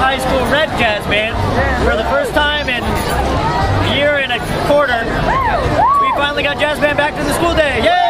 High School Red Jazz Band. For the first time in a year and a quarter, we finally got jazz band back to the school day. Yay!